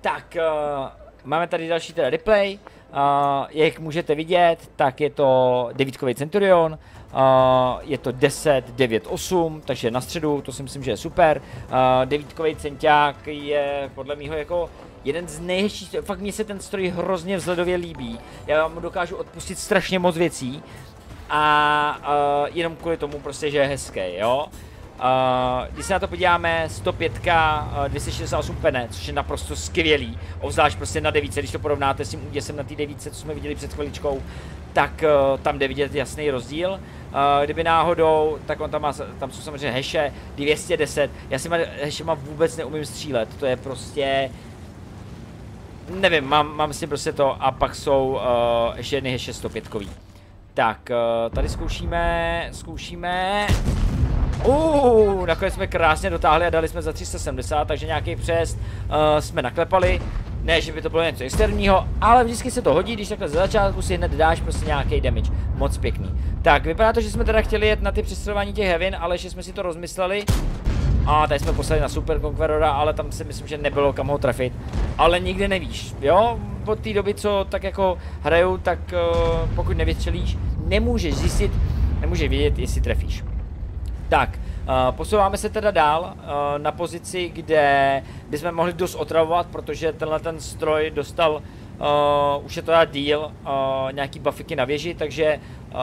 Tak, uh, máme tady další teda replay. Uh, jak můžete vidět, tak je to devítkový Centurion, uh, je to 10, 9, 8, takže na středu, to si myslím, že je super. Uh, devítkový Centák je podle mého jako jeden z nejhezčích, fakt mně se ten stroj hrozně vzhledově líbí. Já vám dokážu odpustit strašně moc věcí a uh, jenom kvůli tomu prostě, že je hezký, jo. Uh, když se na to podíváme, 105, uh, 268 pene, což je naprosto skvělý, obzvlášť prostě na devíce, když to porovnáte s tím úděsem na té devíce, co jsme viděli před chviličkou, tak uh, tam jde vidět jasný rozdíl. Uh, kdyby náhodou, tak on tam má, tam jsou samozřejmě heše, 210, já si hešema vůbec neumím střílet, to je prostě, nevím, mám, mám si prostě to a pak jsou uh, ještě jedny heše 105 -kový. Tak, uh, tady zkoušíme, zkoušíme, Uh, nakonec jsme krásně dotáhli a dali jsme za 370, takže nějaký přes uh, jsme naklepali. Ne, že by to bylo něco externího, ale vždycky se to hodí, když takhle za začátku si hned dáš prostě nějaký damage. Moc pěkný. Tak, vypadá to, že jsme teda chtěli jet na ty přestřelování těch Heaven, ale že jsme si to rozmysleli. A tady jsme poslali na Super Conquerora, ale tam si myslím, že nebylo kam ho trefit. Ale nikdy nevíš, jo? Od té doby, co tak jako hrajou, tak uh, pokud nevystřelíš, nemůžeš zjistit, nemůžeš vědět, jestli trefíš. Tak, uh, posouváme se teda dál uh, na pozici, kde bychom mohli dost otravovat, protože tenhle ten stroj dostal, uh, už je to díl, uh, nějaký buffiky na věži, takže uh,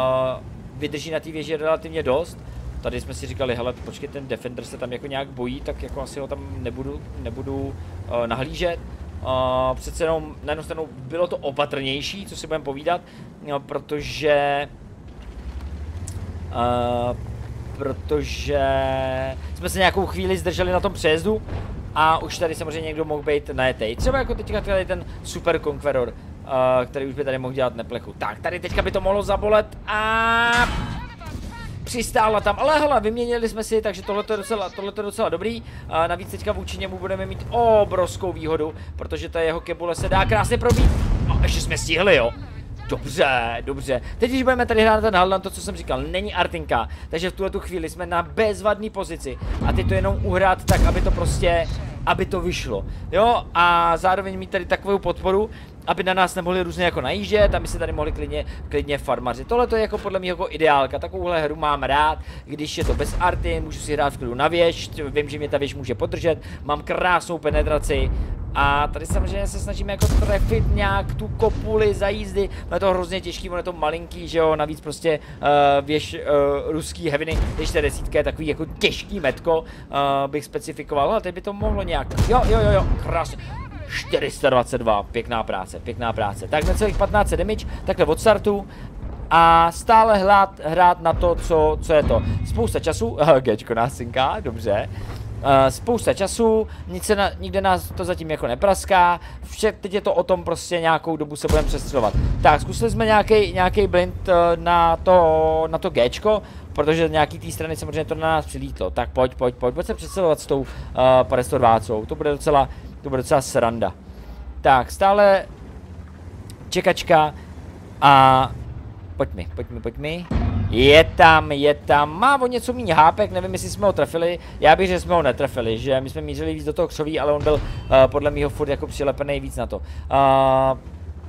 vydrží na té věži relativně dost. Tady jsme si říkali, hele, počkej, ten Defender se tam jako nějak bojí, tak jako asi ho tam nebudu, nebudu uh, nahlížet. Uh, přece jenom na jednu stranu bylo to opatrnější, co si budeme povídat, no, protože uh, protože jsme se nějakou chvíli zdrželi na tom přejezdu a už tady samozřejmě někdo mohl být najetej. Třeba jako teďka tady ten Super Conqueror, uh, který už by tady mohl dělat neplechu. Tak, tady teďka by to mohlo zabolet a přistála tam, ale hele, vyměnili jsme si, takže tohle je docela, tohleto je docela dobrý. A navíc teďka vůči němu budeme mít obrovskou výhodu, protože ta jeho kebule se dá krásně probít. A ještě jsme stihli, jo. Dobře, dobře. Teď, když budeme tady hrát ten Haldan, to, co jsem říkal, není Artinka, takže v tuhle tu chvíli jsme na bezvadné pozici. A teď to jenom uhrát tak, aby to prostě, aby to vyšlo. Jo, a zároveň mít tady takovou podporu, aby na nás nemohli různě jako najíždět, aby se tady mohli klidně, klidně farmařit. Tohle to je jako podle mě jako ideálka, takovouhle hru mám rád, když je to bez arty, můžu si hrát v klidu na věž, vím, že mě ta věž může podržet, mám krásnou penetraci, a tady samozřejmě se snažíme jako trefit nějak tu kopuli za jízdy. je to hrozně těžký, ono je to malinký, že jo, navíc prostě uh, věž uh, ruský heavy, když ta desítka je takový jako těžký metko, uh, bych specifikoval, ale teď by to mohlo nějak, jo, jo, jo, jo, krásně. 422, pěkná práce, pěkná práce. Tak necelých 15 damage, takhle od startu a stále hrát, hrát na to, co, co je to. Spousta času, Gčko nás synká, dobře. Uh, spousta času, nic se na, nikde nás to zatím jako nepraská, vše, teď je to o tom prostě nějakou dobu se budeme přestřelovat. Tak, zkusili jsme nějaký nějaký blind uh, na to, na to Gčko, protože nějaký té strany samozřejmě to na nás přilítlo. Tak pojď, pojď, pojď, pojď se přestřelovat s tou uh, 520, to bude docela, to bude docela sranda. Tak, stále čekačka a pojď mi, pojď mi, pojď mi. Je tam, je tam, má o něco méně hápek, nevím, jestli jsme ho trefili, já bych, že jsme ho netrefili, že my jsme mířili víc do toho křoví, ale on byl uh, podle mého furt jako přilepený víc na to. Uh,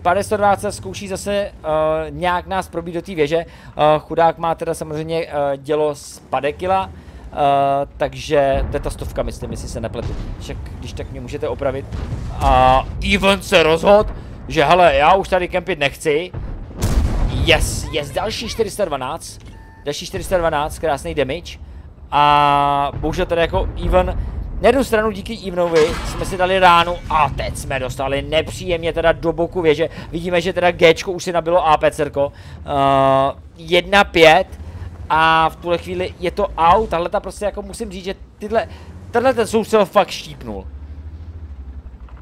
520 zkouší zase uh, nějak nás probít do té věže, uh, chudák má teda samozřejmě uh, dělo z padekila, Uh, takže to je ta stovka, myslím, jestli se nepletu. Však, když tak mě můžete opravit. A Even se rozhod, že hele, já už tady kempit nechci, Yes, yes, další 412. Další 412, krásný damage. A bohužel teda jako even na jednu stranu díky Evenovi jsme si dali ránu a teď jsme dostali nepříjemně teda do boku věže. Vidíme, že teda Gčko už si nabilo APCrko. Uh, 1-5 a v tuhle chvíli je to out. Tahle ta prostě jako musím říct, že tyhle, tenhle ten soustřel fakt štípnul.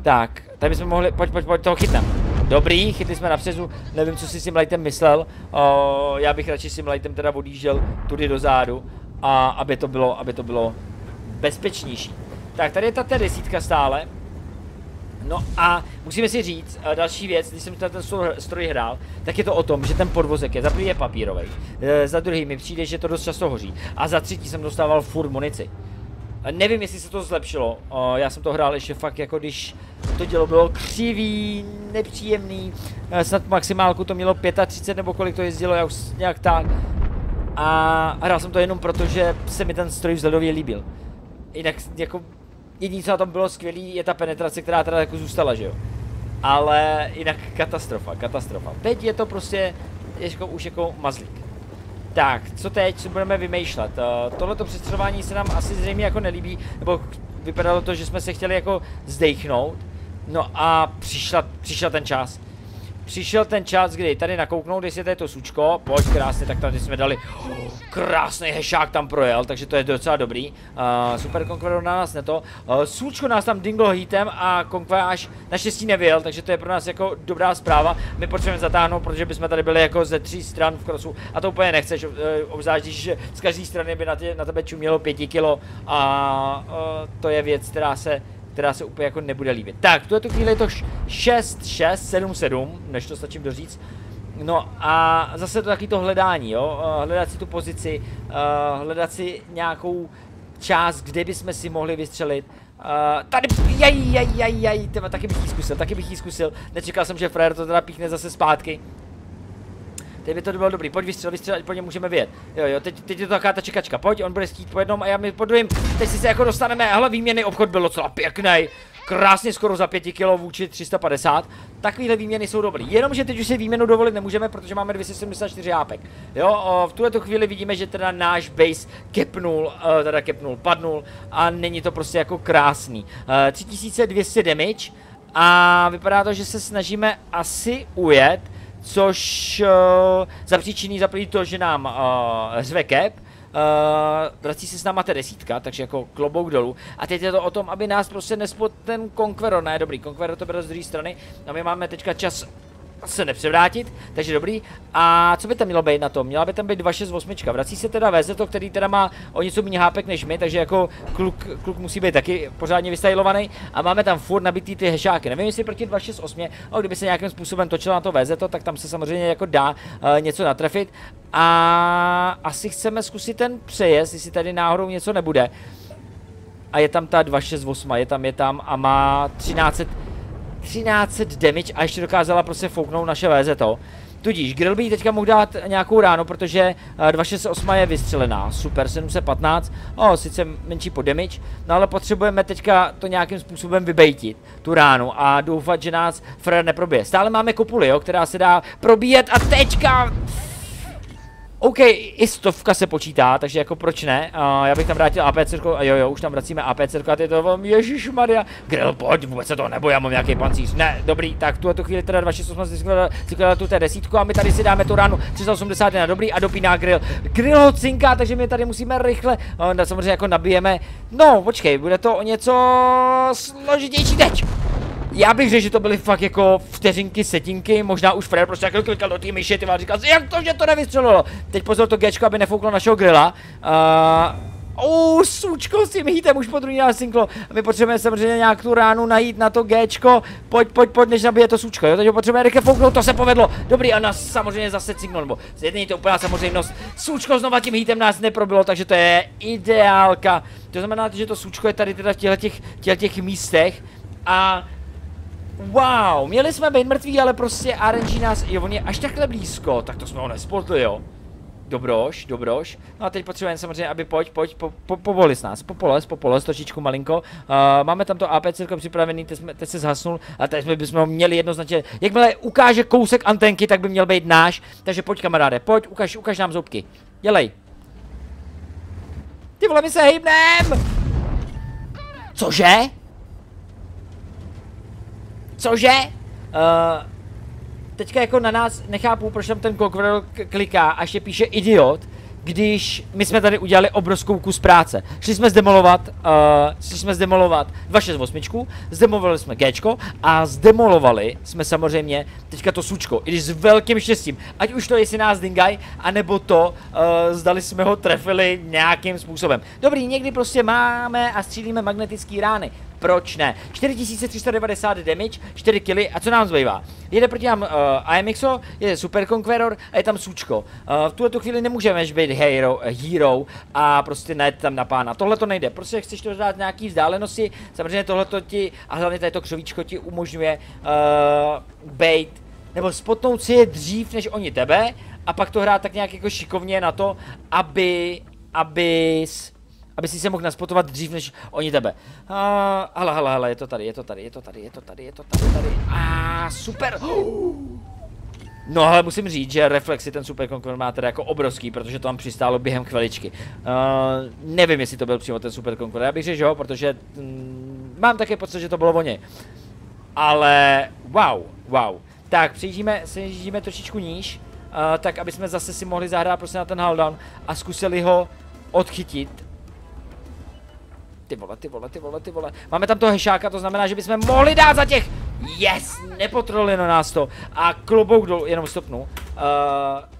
Tak, tady bychom mohli, pojď, pojď, pojď, toho chytnem. Dobrý, chytli jsme na přezu, nevím, co si s tím lightem myslel. O, já bych radši s tím lightem teda odjížděl tudy do zádu, a aby to bylo, aby to bylo bezpečnější. Tak, tady je ta t desítka stále. No a musíme si říct, další věc, když jsem ten stroj hrál, tak je to o tom, že ten podvozek je za prvý je papírový, e, za druhý mi přijde, že to dost často hoří a za třetí jsem dostával furt munici. Nevím, jestli se to zlepšilo. Já jsem to hrál ještě fakt jako když to dělo bylo křivý, nepříjemný. Snad maximálku to mělo 35 nebo kolik to jezdilo, já už nějak tak. A hrál jsem to jenom proto, že se mi ten stroj vzhledově líbil. Jinak jako jediné, co na tom bylo skvělý, je ta penetrace, která teda jako zůstala, že jo. Ale jinak katastrofa, katastrofa. Teď je to prostě jako, už jako mazlík. Tak, co teď, co budeme vymýšlet? Uh, tohleto přestřelování se nám asi zřejmě jako nelíbí, nebo vypadalo to, že jsme se chtěli jako zdechnout. No a přišla, přišel ten čas přišel ten čas, kdy tady nakouknout, jestli to je to sučko, pojď krásně, tak tady jsme dali, oh, krásný hešák tam projel, takže to je docela dobrý, uh, super Conqueror na nás neto, uh, sučko nás tam dinglo hitem a Conqueror až naštěstí nevěl, takže to je pro nás jako dobrá zpráva, my potřebujeme zatáhnout, protože bychom tady byli jako ze tří stran v krosu a to úplně nechceš, uh, obzvlášť, že z každé strany by na, tě, na tebe čumělo pěti kilo a uh, to je věc, která se která se úplně jako nebude líbit. Tak, v tuto chvíli je to 6, 6, 7, 7, než to stačím doříct. No a zase to taky to hledání, jo, eh, hledat si tu pozici, uh, hledat si nějakou část, kde bychom si mohli vystřelit. Uh, tady, jaj, jaj, jaj, jaj, taky bych jí zkusil, taky bych jí zkusil. Nečekal jsem, že frajer to teda píchne zase zpátky. Teď by to bylo dobrý, pojď vystřel, vystřel, po něm můžeme vědět. Jo, jo, teď, teď je to taková ta čekačka, pojď, on bude chtít po jednom a já mi po druhým. Teď si se jako dostaneme, hele, výměný obchod byl docela pěkný. Krásně skoro za 5 kg vůči 350. Takovýhle výměny jsou dobrý. Jenomže teď už si výměnu dovolit nemůžeme, protože máme 274 jápek. Jo, o, v tuhle chvíli vidíme, že teda náš base kepnul, uh, teda kepnul, padnul a není to prostě jako krásný. Uh, 3200 damage a vypadá to, že se snažíme asi ujet což uh, zapříčiní za to, že nám uh, řve cap, Uh, vrací se s náma ta desítka, takže jako klobouk dolů. A teď je to o tom, aby nás prostě nespod ten Conqueror, ne dobrý, Conqueror to bude z druhé strany. A my máme teďka čas se nepřevrátit, takže dobrý. A co by tam mělo být na tom? Měla by tam být 268. Vrací se teda VZ, který teda má o něco méně hápek než my, takže jako kluk, kluk musí být taky pořádně vystajlovaný. A máme tam furt nabitý ty hešáky. Nevím, jestli proti 268, ale kdyby se nějakým způsobem točilo na to VZ, tak tam se samozřejmě jako dá uh, něco natrefit. A asi chceme zkusit ten přejezd, jestli tady náhodou něco nebude. A je tam ta 268, je tam, je tam a má 1300 1300 damage a ještě dokázala prostě fouknout naše VZ. Tudíž Grill by teďka mohl dát nějakou ránu, protože 268 eh, je vystřelená. Super, 715. O, sice menší po damage, no ale potřebujeme teďka to nějakým způsobem vybejtit, tu ránu a doufat, že nás Fred neprobije. Stále máme kopuly, jo, která se dá probíjet a teďka... OK, i stovka se počítá, takže jako proč ne? Uh, já bych tam vrátil APC, a jo jo, už tam vracíme APC, a ty to Ježíš Maria, Grill, pojď, vůbec se to nebo já mám nějaký pancíř. Ne, dobrý, tak tu tu chvíli teda 268 si skládá tu té desítku a my tady si dáme tu ránu 381, dobrý a dopíná Grill. Grill ho cinká, takže my tady musíme rychle, uh, samozřejmě jako nabijeme. No, počkej, bude to o něco složitější teď. Já bych řekl, že to byly fakt jako vteřinky, setinky, možná už Fred prostě jako klikal do té myši, ty říkal, jak to, že to nevystřelilo. Teď pozor to Gčko, aby nefouklo našeho grilla. Uh, Oh, sučko s tím už po druhý nás synklo. My potřebujeme samozřejmě nějak tu ránu najít na to Gčko. Pojď, pojď, pojď, než nabije to sučko, jo? Takže potřebujeme rychle fouknout, to se povedlo. Dobrý, a nás samozřejmě zase cinklo, nebo z to úplná samozřejmost. Sučko znova tím hitem nás neprobilo, takže to je ideálka. To znamená, že to sučko je tady teda v těch, těch místech. A Wow, měli jsme být mrtví, ale prostě RNG nás, jo, on je až takhle blízko, tak to jsme ho nespotli, jo. Dobroš, dobroš. No a teď potřebujeme samozřejmě, aby pojď, pojď, po, po, povolis nás, popoles, popoles, trošičku malinko. Uh, máme tam to AP celkem připravený, teď, jsme, teď se zhasnul a teď bychom ho měli jednoznačně, jakmile ukáže kousek antenky, tak by měl být náš. Takže pojď kamaráde, pojď, ukaž, ukaž nám zubky. Dělej. Ty vole, my se hejbnem! Cože? Cože? Uh, teďka jako na nás nechápu, proč tam ten Cockrell kliká a ještě píše idiot, když my jsme tady udělali obrovskou kus práce. Šli jsme zdemolovat, uh, šli jsme zdemolovat 268, zdemolovali jsme G a zdemolovali jsme samozřejmě teďka to sučko, i když s velkým štěstím. Ať už to jestli nás dingaj, anebo to, uh, zdali jsme ho trefili nějakým způsobem. Dobrý, někdy prostě máme a střílíme magnetické rány proč ne? 4390 damage, 4 killy a co nám zbývá? Jede proti nám uh, AMXO, je Super Conqueror a je tam Sučko. Uh, v tuhle chvíli nemůžeme být hero, hero a prostě ne tam na pána. Tohle to nejde, prostě chceš to dát nějaký vzdálenosti, samozřejmě tohle to ti, a hlavně tady to křovíčko ti umožňuje uh, bait, nebo spotnout si je dřív než oni tebe a pak to hrát tak nějak jako šikovně na to, aby, abys aby si se mohl naspotovat dřív než oni tebe. Uh, hele, hele, hele, je to tady, je to tady, je to tady, je to tady, je to tady, tady. A super. No ale musím říct, že reflexy ten Super Conqueror má teda jako obrovský, protože to tam přistálo během chviličky. Uh, nevím, jestli to byl přímo ten Super Conqueror, já bych řekl, že jo, protože mm, mám také pocit, že to bylo o něj. Ale wow, wow. Tak, přijíždíme, přijíždíme trošičku níž, uh, tak aby jsme zase si mohli zahrát prostě na ten haldown a zkusili ho odchytit ty vole, ty vole, ty vole, ty vole. Máme tam toho hešáka, to znamená, že bychom mohli dát za těch. Yes, nepotrolilo nás to. A klobouk dolů, jenom stopnu. Uh,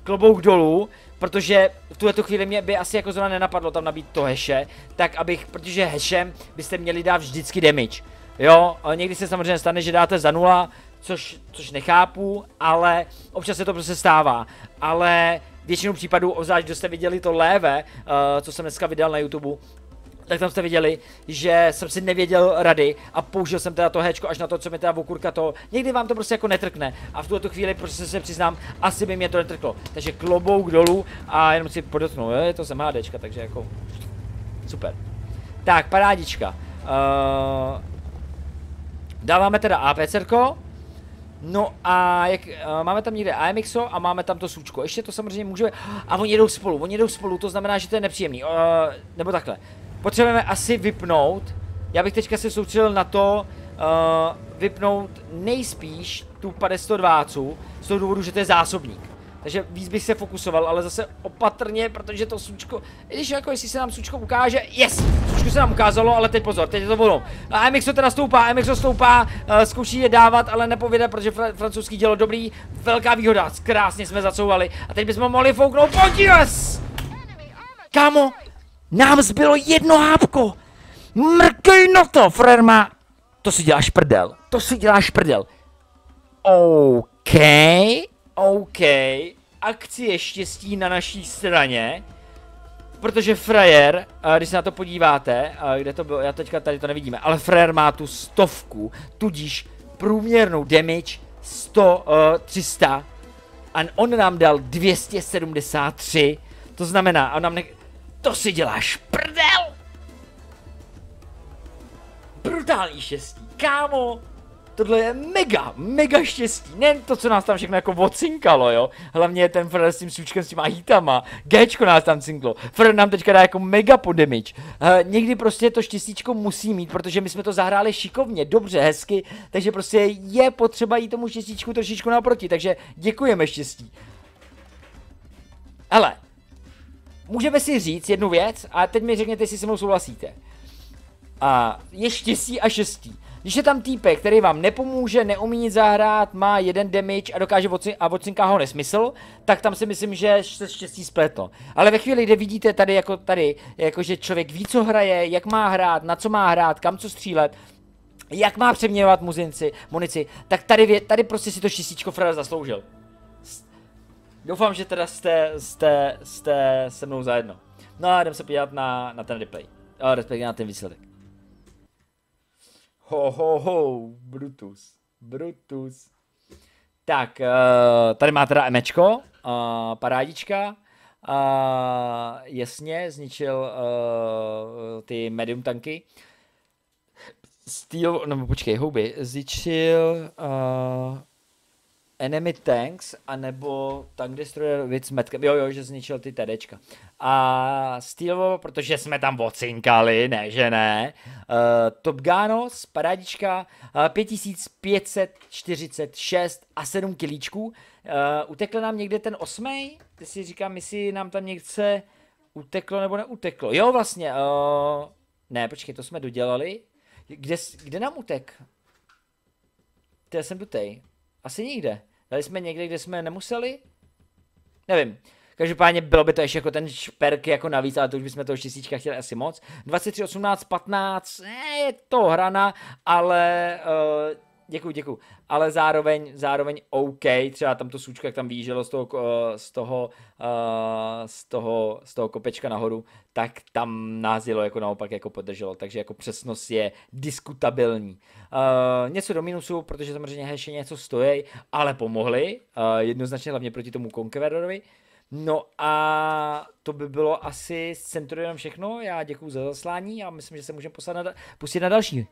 klobouk dolů, protože v tuhle chvíli mě by asi jako zrovna nenapadlo tam nabít to heše, tak abych, protože hešem byste měli dát vždycky damage. Jo, někdy se samozřejmě stane, že dáte za nula, což, což nechápu, ale občas se to prostě stává. Ale většinu případů, obzvlášť kdo jste viděli to léve, uh, co jsem dneska vydal na YouTube, tak tam jste viděli, že jsem si nevěděl rady a použil jsem teda to hečko až na to, co mi teda okurka to, někdy vám to prostě jako netrkne a v tuto chvíli prostě se přiznám, asi by mě to netrklo, takže klobouk dolů a jenom si podotknu, je to jsem HDčka, takže jako super. Tak, parádička. Uh, dáváme teda APCRko, No a jak, uh, máme tam někde AMXO a máme tam to sůčko. Ještě to samozřejmě můžeme... A oni jdou spolu, oni jdou spolu, to znamená, že to je nepříjemný. Uh, nebo takhle. Potřebujeme asi vypnout. Já bych teďka se soustředil na to, uh, vypnout nejspíš tu 502 z toho důvodu, že to je zásobník. Takže víc bych se fokusoval, ale zase opatrně, protože to sučko, i když jako jestli se nám sučko ukáže, yes, sučko se nám ukázalo, ale teď pozor, teď je to volnou. A MXO teda stoupá, MXO stoupá, uh, zkouší je dávat, ale nepověde, protože fr francouzský dělo dobrý, velká výhoda, krásně jsme zacouvali. A teď bychom mohli fouknout, pojď, yes! Kámo, nám zbylo jedno hápko. Mrkej na to, frérma. To si děláš prdel. To si děláš prdel. OK, OK. Akci je štěstí na naší straně. Protože frajer, když se na to podíváte, kde to bylo, já teďka tady to nevidíme, ale frajer má tu stovku, tudíž průměrnou damage 100, uh, 300 a on nám dal 273, to znamená, on nám ne, to si děláš prdel! Brutální štěstí, kámo! Tohle je mega, mega štěstí. Nen to, co nás tam všechno jako odcinkalo, jo. Hlavně ten Fred s tím sučkem, s těma hitama. Gčko nás tam cinklo. Fred nám teďka dá jako mega po damage. Uh, někdy prostě to štěstíčko musí mít, protože my jsme to zahráli šikovně, dobře, hezky. Takže prostě je potřeba jít tomu štěstíčku trošičku naproti. Takže děkujeme štěstí. Ale, můžeme si říct jednu věc a teď mi řekněte, jestli se mnou souhlasíte. A je štěstí a šestí. Když je tam týpek, který vám nepomůže, neumí nic zahrát, má jeden damage a dokáže a odcinká ho nesmysl, tak tam si myslím, že se štěstí spletlo. Ale ve chvíli, kdy vidíte tady jako tady, jako že člověk ví, co hraje, jak má hrát, na co má hrát, kam co střílet, jak má přeměňovat muzinci, munici, tak tady, tady prostě si to štěstíčko Freda zasloužil. Doufám, že teda jste, jste, jste se mnou zajedno. No a jdem se podívat na, na ten replay. A respektive na ten výsledek. Ho, ho, ho, Brutus. Brutus. Tak, uh, tady má teda Emečko, uh, parádička. Uh, jasně, zničil uh, ty medium tanky. Steel, no počkej, houby, zničil uh, enemy tanks, anebo tank destroyer with metkem. Jo, jo, že zničil ty TDčka. A Steel, protože jsme tam ocinkali, ne, že ne. Uh, Top Ganos, parádička, uh, 5546 a 7 kilíčků. Uh, utekl nám někde ten osmej? Ty si říkám, jestli nám tam někde uteklo nebo neuteklo. Jo, vlastně. Uh, ne, počkej, to jsme dodělali. Kde, kde nám utek? To jsem tutej. Asi nikde. Dali jsme někde, kde jsme nemuseli? Nevím. Každopádně bylo by to ještě jako ten šperk jako navíc, ale to už bychom toho štěstíčka chtěli asi moc. 23, 18, 15, eh, je to hrana, ale uh, děkuji, děkuji. Ale zároveň, zároveň OK, třeba tam to sůčka, jak tam výjíždělo z toho, eh, z toho, uh, z toho, z toho kopečka nahoru, tak tam nás jelo jako naopak jako podrželo, takže jako přesnost je diskutabilní. Uh, něco do minusu, protože samozřejmě ještě něco stojí, ale pomohli, uh, jednoznačně hlavně proti tomu Conquerorovi. No a to by bylo asi s Centurionem všechno. Já děkuji za zaslání a myslím, že se můžeme na, pustit na další.